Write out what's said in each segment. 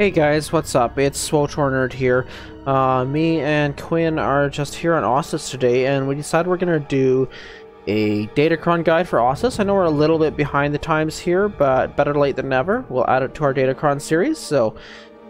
Hey guys, what's up? It's SWTOR Nerd here. Uh, me and Quinn are just here on Ossus today, and we decided we're gonna do a Datacron guide for Ossus. I know we're a little bit behind the times here, but better late than never. We'll add it to our Datacron series, so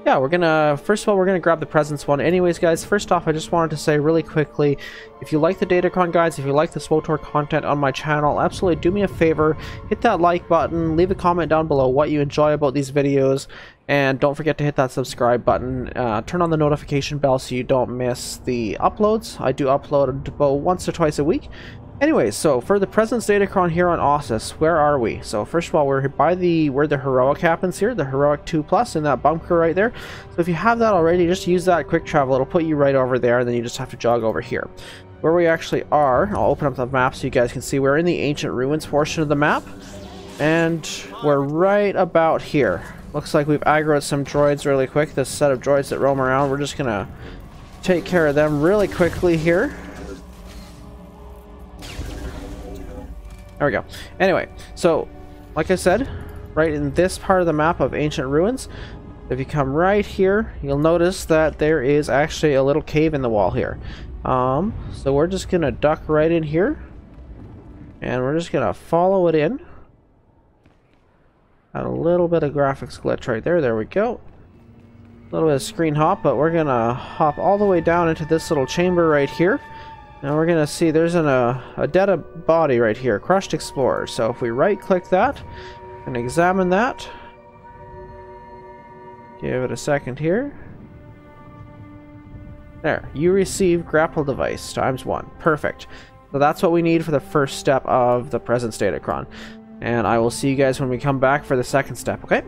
yeah, we're gonna, first of all, we're gonna grab the presents one. Anyways, guys, first off, I just wanted to say really quickly, if you like the Datacron guides, if you like the SWTOR content on my channel, absolutely do me a favor, hit that like button, leave a comment down below what you enjoy about these videos, and don't forget to hit that subscribe button. Uh, turn on the notification bell so you don't miss the uploads. I do upload about once or twice a week, Anyways, so for the Presence Datacron here on Ossus, where are we? So first of all, we're by the where the Heroic happens here, the Heroic 2 Plus in that bunker right there. So if you have that already, just use that quick travel. It'll put you right over there, and then you just have to jog over here. Where we actually are, I'll open up the map so you guys can see. We're in the Ancient Ruins portion of the map, and we're right about here. Looks like we've aggroed some droids really quick. This set of droids that roam around, we're just gonna take care of them really quickly here. There we go. Anyway, so, like I said, right in this part of the map of Ancient Ruins, if you come right here, you'll notice that there is actually a little cave in the wall here. Um, so we're just going to duck right in here. And we're just going to follow it in. Got a little bit of graphics glitch right there. There we go. A little bit of screen hop, but we're going to hop all the way down into this little chamber right here. Now we're gonna see there's an, uh, a dead body right here, Crushed Explorer. So if we right click that and examine that, give it a second here. There, you receive grapple device times one. Perfect. So that's what we need for the first step of the present Datacron. And I will see you guys when we come back for the second step, okay?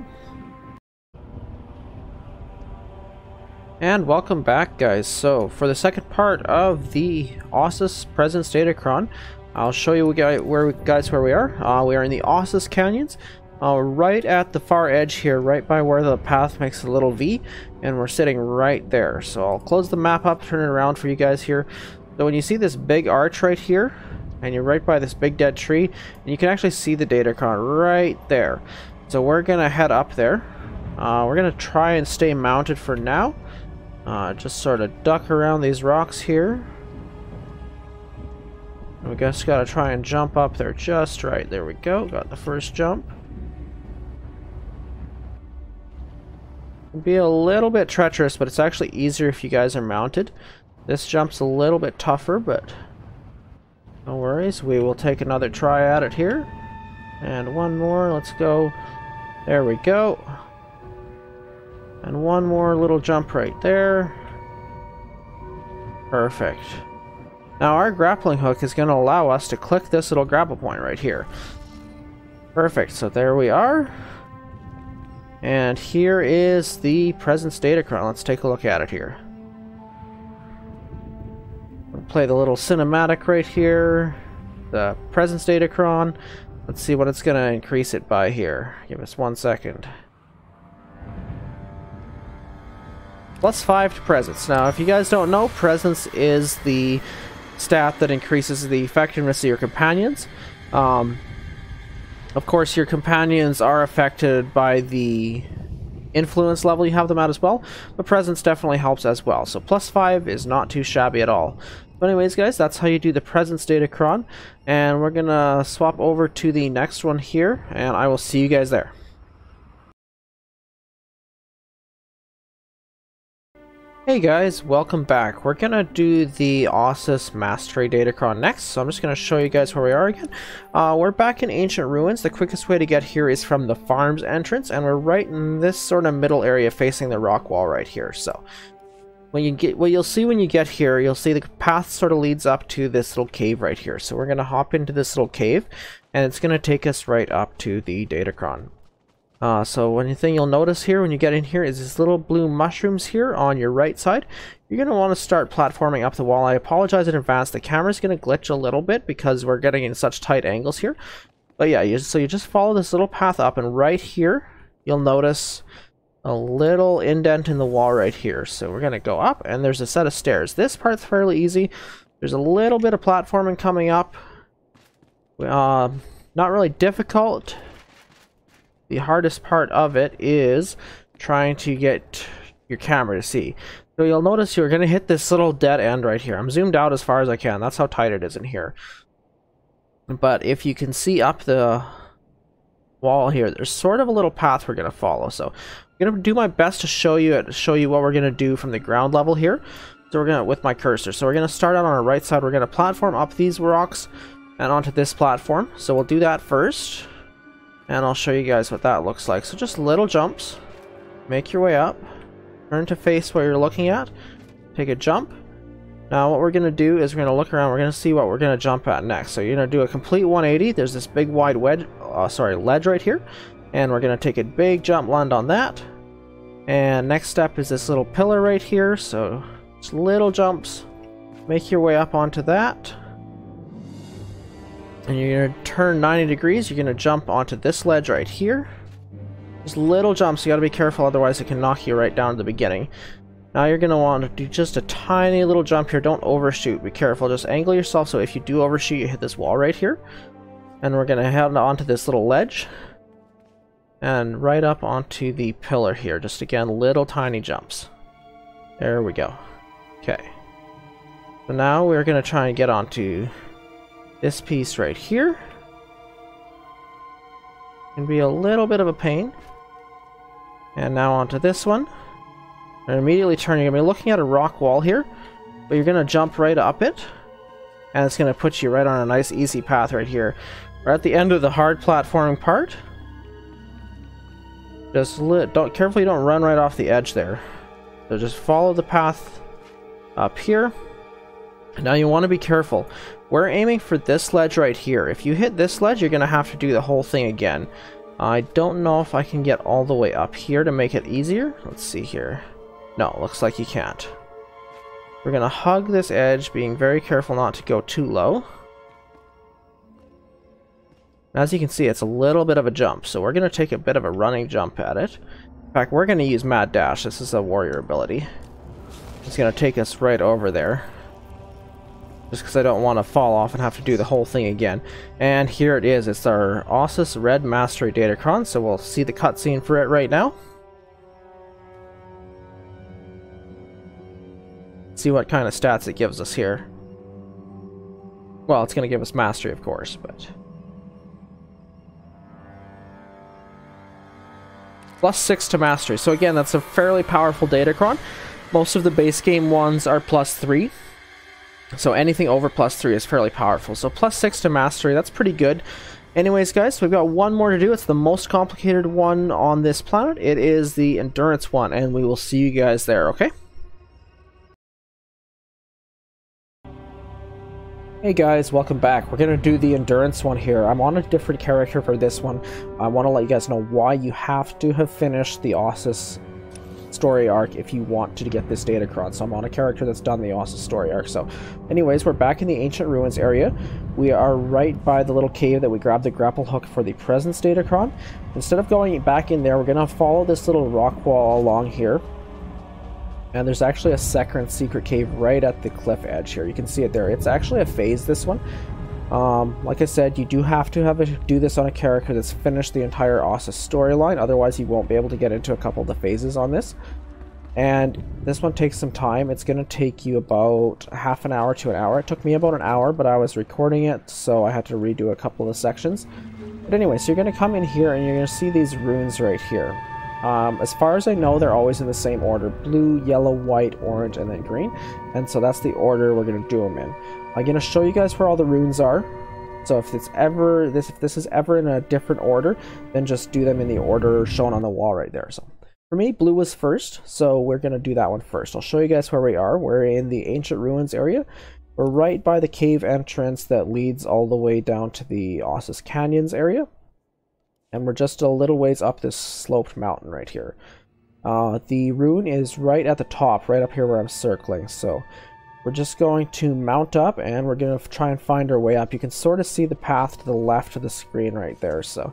And welcome back guys. So for the second part of the Ossus Presence Datacron, I'll show you where we, guys where we are. Uh, we are in the Ossus Canyons, uh, right at the far edge here, right by where the path makes a little V, and we're sitting right there. So I'll close the map up, turn it around for you guys here. So when you see this big arch right here, and you're right by this big dead tree, and you can actually see the Datacron right there. So we're gonna head up there. Uh, we're gonna try and stay mounted for now. Uh, just sort of duck around these rocks here. We just gotta try and jump up there just right. There we go. Got the first jump. be a little bit treacherous, but it's actually easier if you guys are mounted. This jump's a little bit tougher, but no worries. We will take another try at it here. And one more. Let's go. There we go. And one more little jump right there. Perfect. Now our grappling hook is going to allow us to click this little grapple point right here. Perfect, so there we are. And here is the present Datacron. Let's take a look at it here. We'll play the little cinematic right here. The present Datacron. Let's see what it's going to increase it by here. Give us one second. Plus 5 to presence. Now, if you guys don't know, presence is the stat that increases the effectiveness of your companions. Um, of course, your companions are affected by the influence level you have them at as well, but presence definitely helps as well. So plus 5 is not too shabby at all. But anyways, guys, that's how you do the presence Datacron, and we're going to swap over to the next one here, and I will see you guys there. Hey guys, welcome back. We're gonna do the Ossus Mastery Datacron next, so I'm just gonna show you guys where we are again. Uh, we're back in Ancient Ruins. The quickest way to get here is from the farm's entrance, and we're right in this sort of middle area facing the rock wall right here. So, when you get, what you'll see when you get here, you'll see the path sort of leads up to this little cave right here. So we're gonna hop into this little cave, and it's gonna take us right up to the Datacron. Uh, so one thing you'll notice here when you get in here is these little blue mushrooms here on your right side. You're going to want to start platforming up the wall. I apologize in advance. The camera's going to glitch a little bit because we're getting in such tight angles here. But yeah, you, so you just follow this little path up and right here you'll notice a little indent in the wall right here. So we're going to go up and there's a set of stairs. This part's fairly easy. There's a little bit of platforming coming up. Uh, not really difficult the hardest part of it is trying to get your camera to see. So you'll notice you're going to hit this little dead end right here. I'm zoomed out as far as I can. That's how tight it is in here. But if you can see up the wall here, there's sort of a little path we're going to follow. So I'm going to do my best to show you show you what we're going to do from the ground level here. So we're going to, with my cursor. So we're going to start out on our right side. We're going to platform up these rocks and onto this platform. So we'll do that first. And I'll show you guys what that looks like. So just little jumps. Make your way up. Turn to face what you're looking at. Take a jump. Now what we're going to do is we're going to look around. We're going to see what we're going to jump at next. So you're going to do a complete 180. There's this big wide wedge, uh, sorry, ledge right here. And we're going to take a big jump land on that. And next step is this little pillar right here. So just little jumps. Make your way up onto that. And you're going to turn 90 degrees. You're going to jump onto this ledge right here. Just little jumps. You got to be careful, otherwise it can knock you right down to the beginning. Now you're going to want to do just a tiny little jump here. Don't overshoot. Be careful. Just angle yourself so if you do overshoot, you hit this wall right here. And we're going to head onto this little ledge. And right up onto the pillar here. Just again, little tiny jumps. There we go. Okay. So now we're going to try and get onto this piece right here. Can be a little bit of a pain. And now onto this one. And immediately turning, you're going to be looking at a rock wall here. But you're going to jump right up it. And it's going to put you right on a nice easy path right here. We're at the end of the hard platforming part. Just lit, don't carefully don't run right off the edge there. So just follow the path up here. Now you want to be careful. We're aiming for this ledge right here. If you hit this ledge, you're going to have to do the whole thing again. I don't know if I can get all the way up here to make it easier. Let's see here. No, looks like you can't. We're going to hug this edge, being very careful not to go too low. As you can see, it's a little bit of a jump, so we're going to take a bit of a running jump at it. In fact, we're going to use Mad Dash. This is a warrior ability. It's going to take us right over there just because I don't want to fall off and have to do the whole thing again. And here it is, it's our Ossus Red Mastery Datacron, so we'll see the cutscene for it right now. See what kind of stats it gives us here. Well, it's going to give us Mastery, of course, but... Plus 6 to Mastery, so again, that's a fairly powerful Datacron. Most of the base game ones are plus 3, so anything over plus 3 is fairly powerful. So plus 6 to mastery, that's pretty good. Anyways, guys, we've got one more to do. It's the most complicated one on this planet. It is the endurance one, and we will see you guys there, okay? Hey guys, welcome back. We're going to do the endurance one here. I'm on a different character for this one. I want to let you guys know why you have to have finished the Ossus story arc if you want to get this Datacron. So I'm on a character that's done the Ossus story arc. So anyways, we're back in the Ancient Ruins area. We are right by the little cave that we grabbed the grapple hook for the Presence Datacron. Instead of going back in there, we're going to follow this little rock wall along here. And there's actually a second secret cave right at the cliff edge here. You can see it there. It's actually a phase, this one. Um, like I said, you do have to have a, do this on a character that's finished the entire Ossus storyline, otherwise you won't be able to get into a couple of the phases on this. And this one takes some time. It's going to take you about half an hour to an hour. It took me about an hour, but I was recording it, so I had to redo a couple of the sections. But anyway, so you're going to come in here and you're going to see these runes right here. Um, as far as I know, they're always in the same order. Blue, yellow, white, orange, and then green. And so that's the order we're going to do them in. I'm to show you guys where all the runes are. So if it's ever this if this is ever in a different order, then just do them in the order shown on the wall right there. So for me, blue was first, so we're to do that one first. I'll show you guys where we are. We're in the Ancient Ruins area. We're right by the cave entrance that leads all the way down to the Ossus Canyons area. And we're just a little ways up this sloped mountain right here. Uh, the rune is right at the top, right up here where I'm circling. So we're just going to mount up and we're going to try and find our way up. You can sort of see the path to the left of the screen right there. So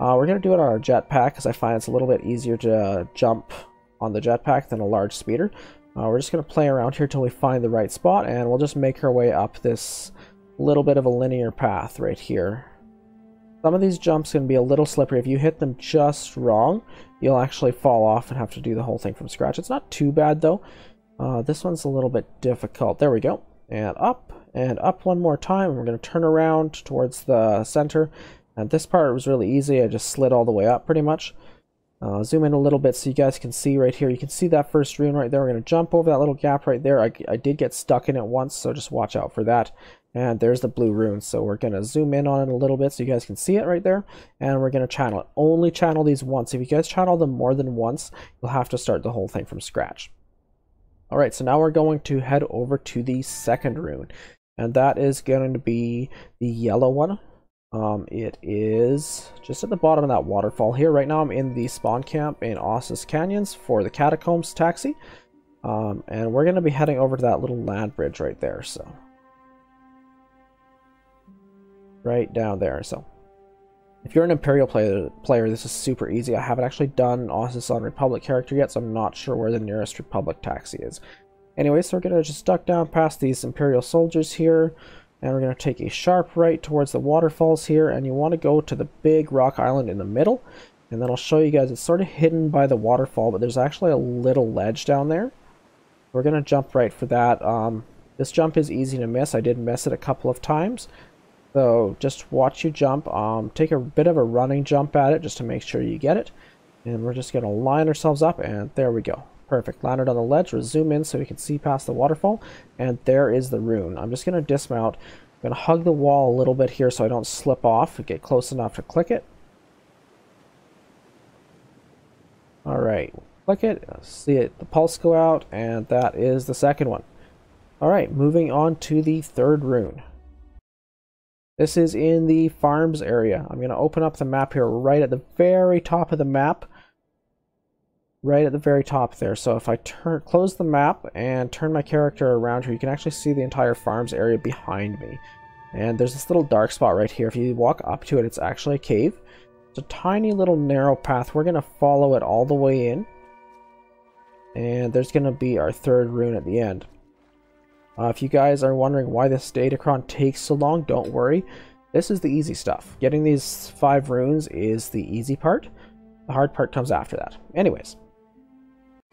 uh, we're going to do it on our jetpack because I find it's a little bit easier to uh, jump on the jetpack than a large speeder. Uh, we're just going to play around here till we find the right spot and we'll just make our way up this little bit of a linear path right here. Some of these jumps can be a little slippery. If you hit them just wrong, you'll actually fall off and have to do the whole thing from scratch. It's not too bad though. Uh, this one's a little bit difficult. There we go. And up and up one more time. We're going to turn around towards the center. And this part was really easy. I just slid all the way up pretty much. Uh, zoom in a little bit so you guys can see right here. You can see that first rune right there. We're going to jump over that little gap right there. I, I did get stuck in it once, so just watch out for that. And there's the blue rune. So we're going to zoom in on it a little bit so you guys can see it right there. And we're going to channel it. Only channel these once. If you guys channel them more than once, you'll have to start the whole thing from scratch. Alright, so now we're going to head over to the second rune. And that is going to be the yellow one. Um, it is just at the bottom of that waterfall here. Right now I'm in the spawn camp in Ossus Canyons for the Catacombs taxi. Um, and we're going to be heading over to that little land bridge right there. So Right down there. So if you're an Imperial player, player, this is super easy. I haven't actually done Ossus on Republic character yet, so I'm not sure where the nearest Republic taxi is. Anyway, so we're going to just duck down past these Imperial soldiers here. And we're going to take a sharp right towards the waterfalls here, and you want to go to the big rock island in the middle. And then I'll show you guys, it's sort of hidden by the waterfall, but there's actually a little ledge down there. We're going to jump right for that. Um, this jump is easy to miss. I did miss it a couple of times. So just watch you jump. Um, take a bit of a running jump at it just to make sure you get it. And we're just going to line ourselves up, and there we go. Perfect. Landed on the ledge. We'll zoom in so we can see past the waterfall. And there is the rune. I'm just going to dismount. I'm going to hug the wall a little bit here so I don't slip off. Get close enough to click it. Alright. Click it. See it. The pulse go out. And that is the second one. Alright. Moving on to the third rune. This is in the farms area. I'm going to open up the map here right at the very top of the map right at the very top there. So if I turn close the map and turn my character around here, you can actually see the entire farms area behind me. And there's this little dark spot right here. If you walk up to it, it's actually a cave. It's a tiny little narrow path. We're going to follow it all the way in. And there's going to be our third rune at the end. Uh, if you guys are wondering why this Datacron takes so long, don't worry. This is the easy stuff. Getting these five runes is the easy part. The hard part comes after that. Anyways,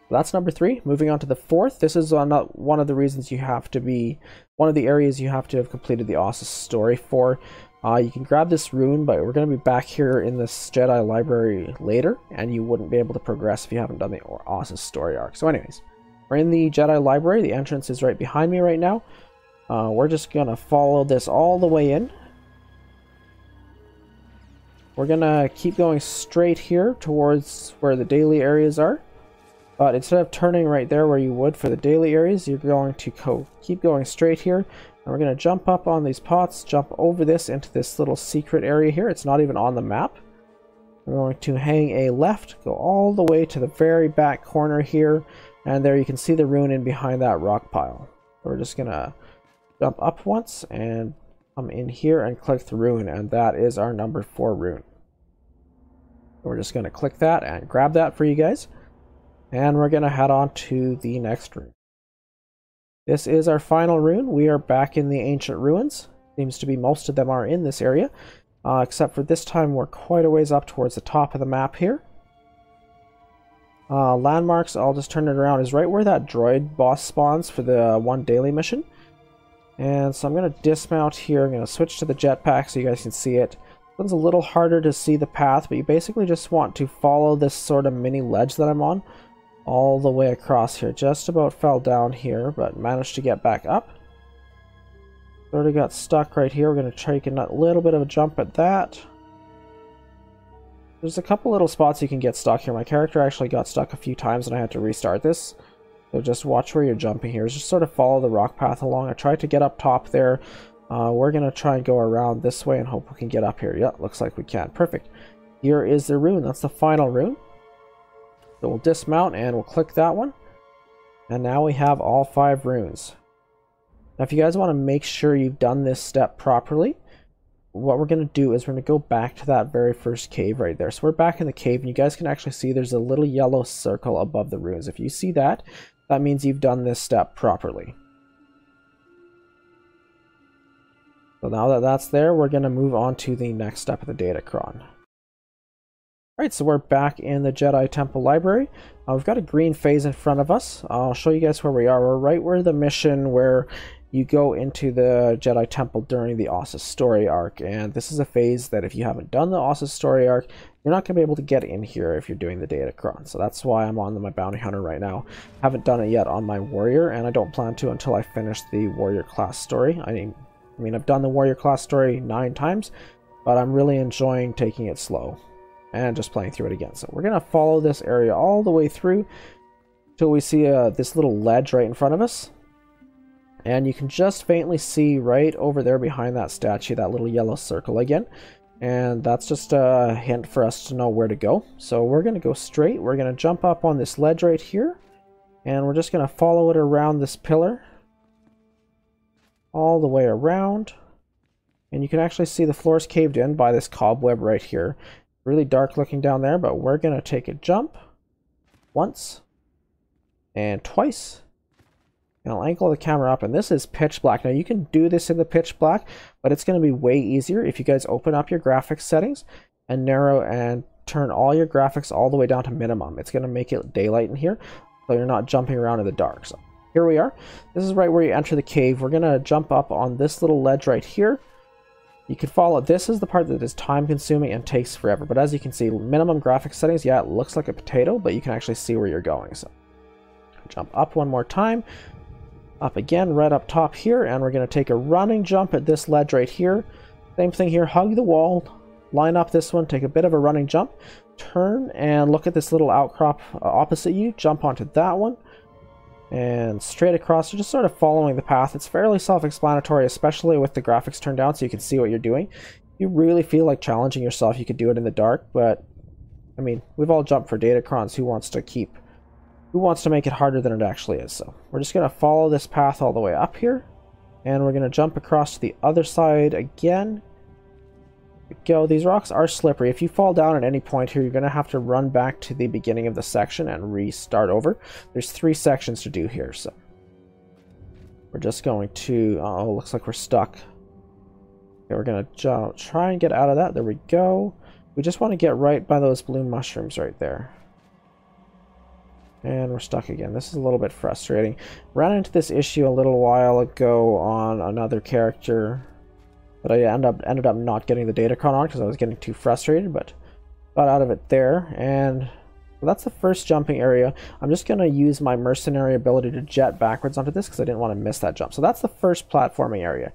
that's number three. Moving on to the fourth. This is one of the reasons you have to be, one of the areas you have to have completed the Ossus story for. Uh, you can grab this rune, but we're going to be back here in this Jedi library later, and you wouldn't be able to progress if you haven't done the Ossus story arc. So anyways, we're in the Jedi library. The entrance is right behind me right now. Uh, we're just going to follow this all the way in. We're going to keep going straight here towards where the daily areas are. But instead of turning right there where you would for the daily areas, you're going to go, keep going straight here. And we're going to jump up on these pots, jump over this into this little secret area here. It's not even on the map. We're going to hang a left, go all the way to the very back corner here. And there you can see the rune in behind that rock pile. We're just to jump up once and come in here and click the rune. And that is our number four rune. We're just to click that and grab that for you guys. And we're to head on to the next rune. This is our final rune. We are back in the ancient ruins. Seems to be most of them are in this area. Uh, except for this time we're quite a ways up towards the top of the map here. Uh, landmarks, I'll just turn it around, is right where that droid boss spawns for the one daily mission. And so I'm going to dismount here. I'm going to switch to the jetpack so you guys can see it. This one's a little harder to see the path, but you basically just want to follow this sort of mini ledge that I'm on all the way across here. Just about fell down here, but managed to get back up. Already got stuck right here. We're going to take a little bit of a jump at that. There's a couple little spots you can get stuck here. My character actually got stuck a few times and I had to restart this. So just watch where you're jumping here. Just sort of follow the rock path along. I tried to get up top there. Uh, we're going to try and go around this way and hope we can get up here. Yeah, looks like we can. Perfect. Here is the rune. That's the final rune. So we'll dismount and we'll click that one. And now we have all five runes. Now if you guys want to make sure you've done this step properly, what we're going to do is we're going to go back to that very first cave right there. So we're back in the cave and you guys can actually see there's a little yellow circle above the runes. If you see that, that means you've done this step properly. So now that that's there, we're going to move on to the next step of the Datacron. Alright, so we're back in the Jedi Temple Library. Uh, we've got a green phase in front of us. I'll show you guys where we are. We're right where the mission where you go into the Jedi Temple during the Ossus story arc. And this is a phase that if you haven't done the Ossus story arc, you're not going to be able to get in here if you're doing the Datacron. So that's why I'm on my Bounty Hunter right now. Haven't done it yet on my Warrior, and I don't plan to until I finish the Warrior class story. I mean, I mean, I've done the Warrior class story nine times, but I'm really enjoying taking it slow and just playing through it again. So we're going to follow this area all the way through till we see uh, this little ledge right in front of us. And you can just faintly see right over there behind that statue, that little yellow circle again. And that's just a hint for us to know where to go. So we're going to go straight. We're going to jump up on this ledge right here. And we're just going to follow it around this pillar. All the way around. And you can actually see the floor is caved in by this cobweb right here. Really dark looking down there, but we're going to take a jump. Once. And twice. I'll angle the camera up, and this is pitch black. Now, you can do this in the pitch black, but it's going to be way easier if you guys open up your graphics settings and narrow and turn all your graphics all the way down to minimum. It's going to make it daylight in here, so you're not jumping around in the dark. So here we are. This is right where you enter the cave. We're going to jump up on this little ledge right here. You can follow, this is the part that is time consuming and takes forever, but as you can see, minimum graphics settings, yeah, it looks like a potato, but you can actually see where you're going. So jump up one more time, up again right up top here and we're going to take a running jump at this ledge right here. Same thing here hug the wall line up this one take a bit of a running jump turn and look at this little outcrop uh, opposite you jump onto that one and straight across. You're just sort of following the path. It's fairly self-explanatory especially with the graphics turned down so you can see what you're doing. You really feel like challenging yourself. You could do it in the dark but I mean we've all jumped for datacrons. Who wants to keep who wants to make it harder than it actually is. So we're just going to follow this path all the way up here. And we're going to jump across to the other side again. Go. These rocks are slippery. If you fall down at any point here, you're going to have to run back to the beginning of the section and restart over. There's three sections to do here, so we're just going to... Oh, looks like we're stuck. Okay, we're going to jump, try and get out of that. There we go. We just want to get right by those blue mushrooms right there. And we're stuck again. This is a little bit frustrating. Ran into this issue a little while ago on another character that I end up ended up not getting the Datacron on because I was getting too frustrated, but got out of it there. And well, that's the first jumping area. I'm just going to use my mercenary ability to jet backwards onto this because I didn't want to miss that jump. So that's the first platforming area.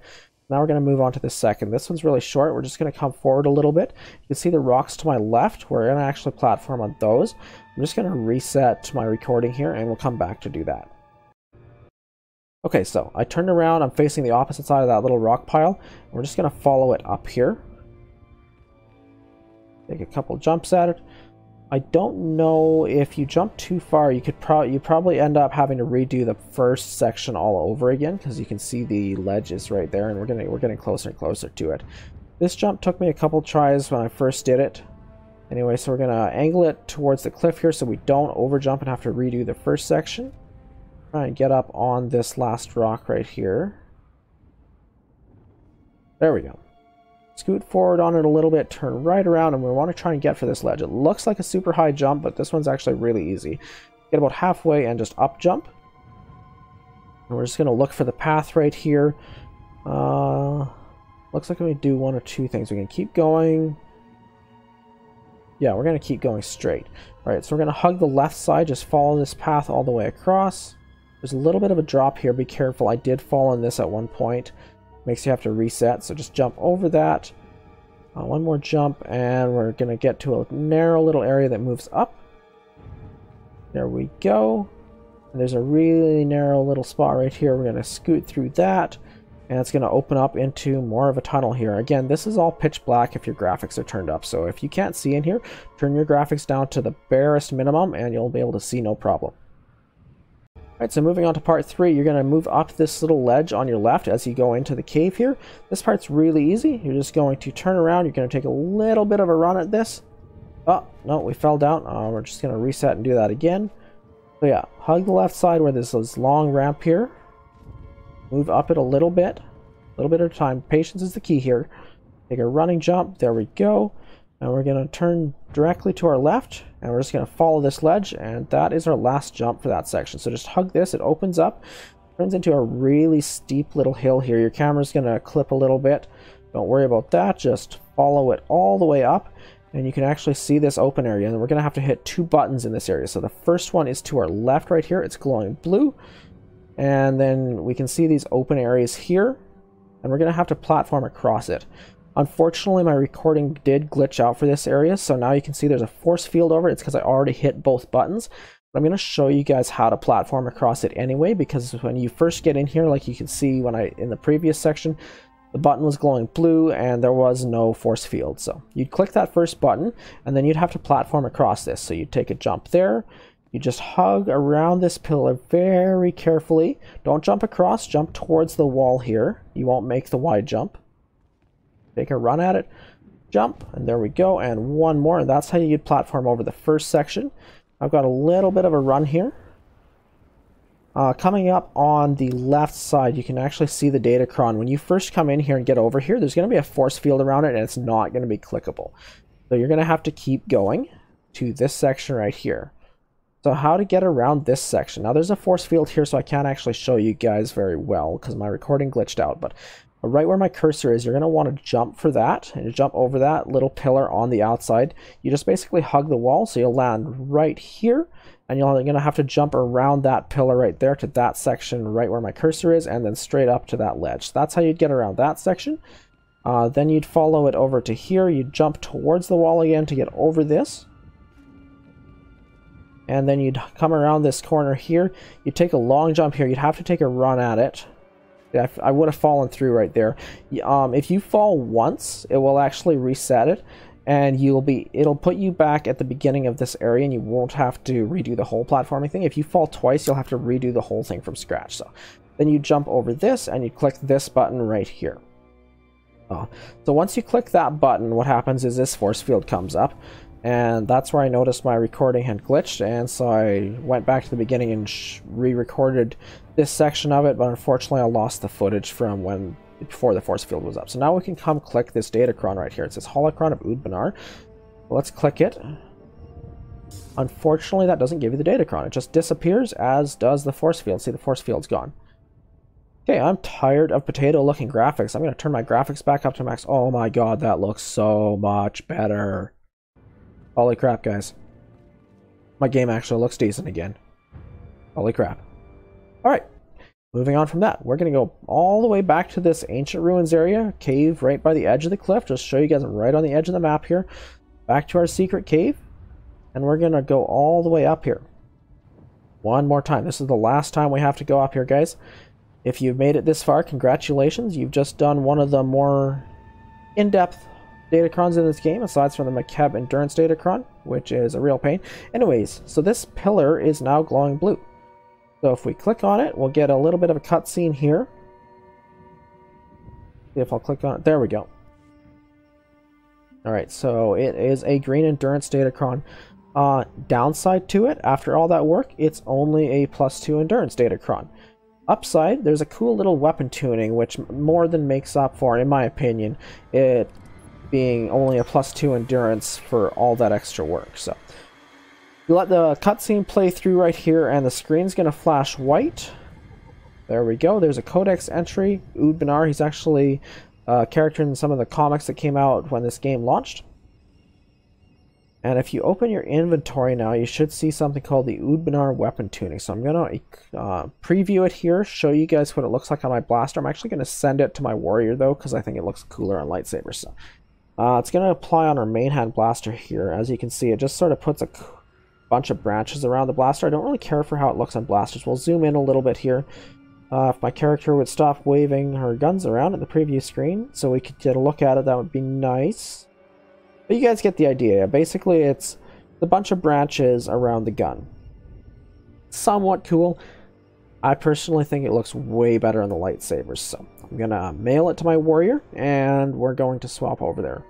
Now we're going to move on to the second. This one's really short. We're just going to come forward a little bit. You can see the rocks to my left. We're going to actually platform on those. I'm just going to reset my recording here and we'll come back to do that. Okay, so I turned around. I'm facing the opposite side of that little rock pile. We're just going to follow it up here. Take a couple jumps at it. I don't know if you jump too far, you could probably you probably end up having to redo the first section all over again because you can see the ledge is right there, and we're getting we're getting closer and closer to it. This jump took me a couple tries when I first did it. Anyway, so we're gonna angle it towards the cliff here so we don't over jump and have to redo the first section. Try and get up on this last rock right here. There we go. Scoot forward on it a little bit, turn right around, and we want to try and get for this ledge. It looks like a super high jump, but this one's actually really easy. Get about halfway and just up jump. And we're just going to look for the path right here. Uh, looks like we do one or two things. We can keep going. Yeah, we're going to keep going straight. All right, so we're going to hug the left side, just follow this path all the way across. There's a little bit of a drop here. Be careful. I did fall on this at one point makes you have to reset. So just jump over that. Uh, one more jump, and we're going to get to a narrow little area that moves up. There we go. And there's a really narrow little spot right here. We're going to scoot through that, and it's going to open up into more of a tunnel here. Again, this is all pitch black if your graphics are turned up. So if you can't see in here, turn your graphics down to the barest minimum, and you'll be able to see no problem. Alright, so moving on to part three, you're going to move up this little ledge on your left as you go into the cave here. This part's really easy. You're just going to turn around. You're going to take a little bit of a run at this. Oh, no, we fell down. Uh, we're just going to reset and do that again. So yeah, hug the left side where there's this long ramp here. Move up it a little bit. A little bit at a time. Patience is the key here. Take a running jump. There we go. And we're going to turn directly to our left. And we're just going to follow this ledge. And that is our last jump for that section. So just hug this. It opens up. Turns into a really steep little hill here. Your camera's going to clip a little bit. Don't worry about that. Just follow it all the way up. And you can actually see this open area. And we're going to have to hit two buttons in this area. So the first one is to our left right here. It's glowing blue. And then we can see these open areas here. And we're going to have to platform across it. Unfortunately, my recording did glitch out for this area. So now you can see there's a force field over it. It's because I already hit both buttons. But I'm going to show you guys how to platform across it anyway. Because when you first get in here, like you can see when I in the previous section, the button was glowing blue and there was no force field. So you'd click that first button and then you'd have to platform across this. So you'd take a jump there. You just hug around this pillar very carefully. Don't jump across, jump towards the wall here. You won't make the wide jump. Take a run at it, jump, and there we go. And one more, and that's how you platform over the first section. I've got a little bit of a run here. Uh, coming up on the left side, you can actually see the Datacron. When you first come in here and get over here, there's going to be a force field around it, and it's not going to be clickable. So you're going to have to keep going to this section right here. So how to get around this section. Now there's a force field here, so I can't actually show you guys very well because my recording glitched out. But right where my cursor is, you're going to want to jump for that, and jump over that little pillar on the outside. You just basically hug the wall, so you'll land right here, and you're going to have to jump around that pillar right there to that section right where my cursor is and then straight up to that ledge. That's how you'd get around that section. Uh, then you'd follow it over to here. You'd jump towards the wall again to get over this. And then you'd come around this corner here. You'd take a long jump here. You'd have to take a run at it. I would have fallen through right there. Um, if you fall once, it will actually reset it and you'll be it'll put you back at the beginning of this area and you won't have to redo the whole platforming thing if you fall twice you'll have to redo the whole thing from scratch. So then you jump over this and you click this button right here. Uh, so once you click that button what happens is this force field comes up and that's where I noticed my recording had glitched and so I went back to the beginning and re-recorded this section of it but unfortunately I lost the footage from when before the force field was up. So now we can come click this Datacron right here. It says Holocron of Ood Let's click it. Unfortunately, that doesn't give you the Datacron. It just disappears, as does the force field. See, the force field's gone. Okay, I'm tired of potato-looking graphics. I'm going to turn my graphics back up to max. Oh my god, that looks so much better. Holy crap, guys. My game actually looks decent again. Holy crap. Alright, Moving on from that, we're going to go all the way back to this ancient ruins area, cave right by the edge of the cliff. Just show you guys right on the edge of the map here. Back to our secret cave, and we're going to go all the way up here. One more time. This is the last time we have to go up here, guys. If you've made it this far, congratulations. You've just done one of the more in-depth datacrons in this game, aside from the Makeb Endurance Datacron, which is a real pain. Anyways, so this pillar is now glowing blue. So if we click on it, we'll get a little bit of a cutscene here. If I'll click on it. There we go. Alright, so it is a green endurance datacron. Uh, downside to it, after all that work, it's only a plus 2 endurance datacron. Upside, there's a cool little weapon tuning, which more than makes up for, in my opinion, it being only a plus 2 endurance for all that extra work. So you let the cutscene play through right here, and the screen's going to flash white. There we go. There's a codex entry. Ood Bnar, he's actually a character in some of the comics that came out when this game launched. And if you open your inventory now, you should see something called the Ood Bnar weapon tuning. So I'm going to uh, preview it here, show you guys what it looks like on my blaster. I'm actually going to send it to my warrior, though, because I think it looks cooler on lightsabers. So uh, it's going to apply on our main hand blaster here. As you can see, it just sort of puts a bunch of branches around the blaster. I don't really care for how it looks on blasters. We'll zoom in a little bit here. Uh, if my character would stop waving her guns around at the preview screen so we could get a look at it, that would be nice. But you guys get the idea. Basically, it's a bunch of branches around the gun. Somewhat cool. I personally think it looks way better on the lightsabers, so I'm going to mail it to my warrior, and we're going to swap over there.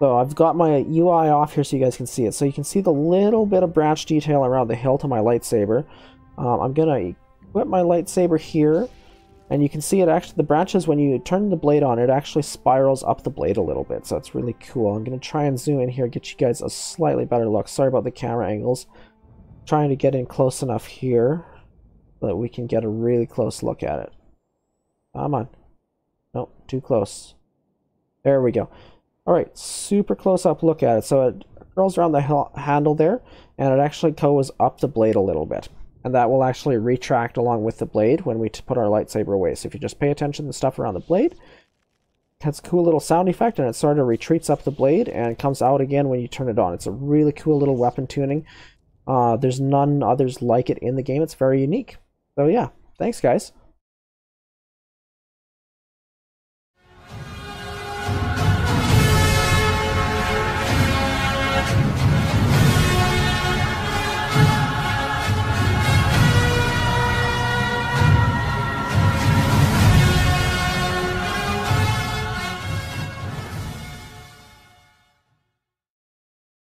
So I've got my UI off here so you guys can see it. So you can see the little bit of branch detail around the hilt of my lightsaber. Um, I'm going to equip my lightsaber here. And you can see it actually, the branches, when you turn the blade on, it actually spirals up the blade a little bit. So it's really cool. I'm going to try and zoom in here, get you guys a slightly better look. Sorry about the camera angles. Trying to get in close enough here so that we can get a really close look at it. Come on. Nope, too close. There we go. All right, super close up look at it. So it curls around the handle there, and it actually goes up the blade a little bit and that will actually retract along with the blade when we put our lightsaber away. So if you just pay attention to the stuff around the blade, it has a cool little sound effect and it sort of retreats up the blade and comes out again when you turn it on. It's a really cool little weapon tuning. Uh, there's none others like it in the game. It's very unique. So yeah, thanks guys.